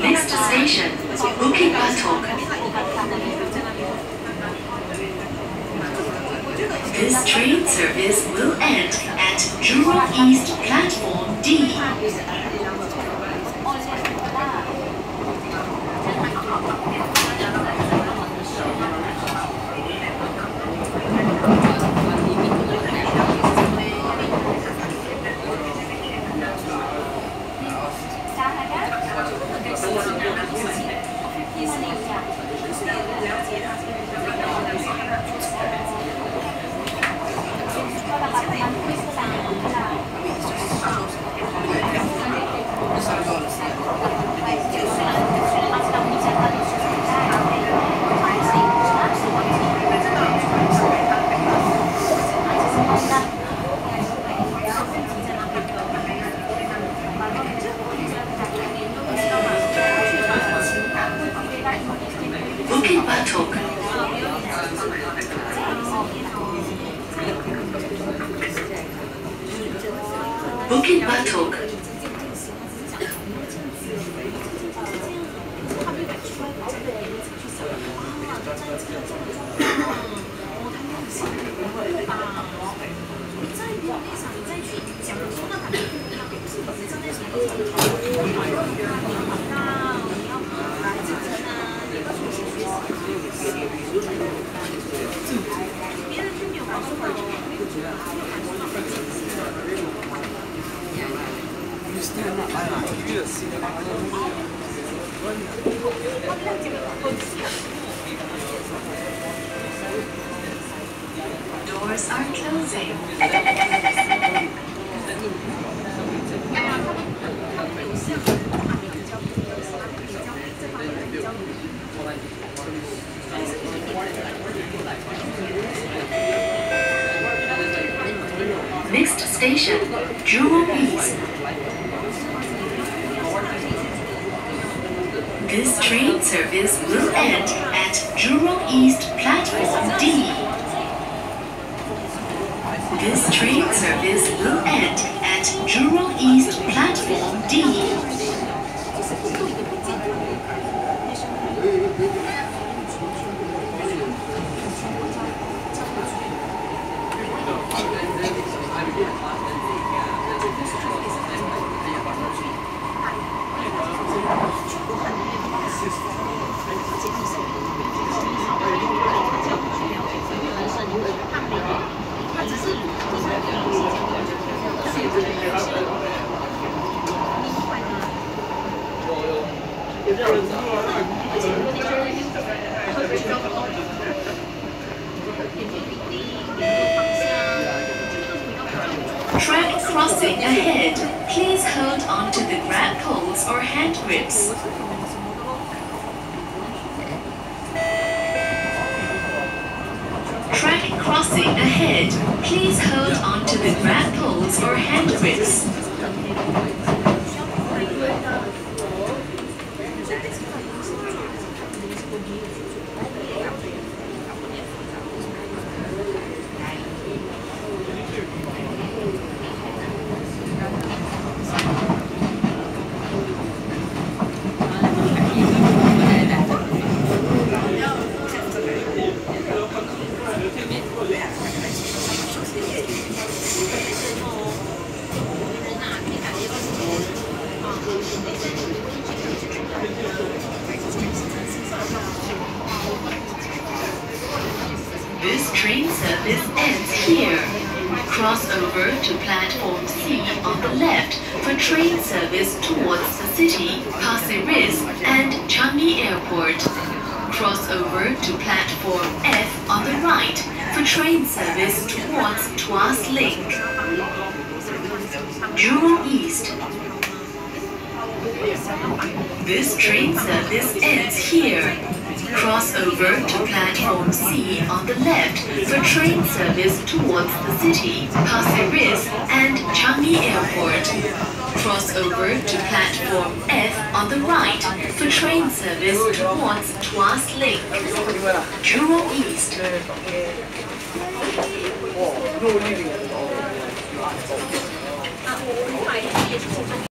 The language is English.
Next station, Bukit Batok. This train service will end at Jurong East Platform D. Booking Batok。我你写的，我我，Doors are closing. Next station, Jurong East. This train service will end at Jurong East Platform D. This train service will end at Jurong East Platform D. Track crossing ahead. Please hold onto the grab poles or hand grips. Track crossing ahead. Please hold onto the grab poles or hand grips. This service ends here. Cross over to platform C on the left for train service towards the city, Pasir Ris, and Changi Airport. Cross over to platform F on the right for train service towards Tuas Link. Jurong East. This train service ends here. Cross over to platform C on the left for train service towards the city, Pasir Ris, and Changi Airport. Cross over to platform F on the right for train service towards Tuas Link, Jurong East.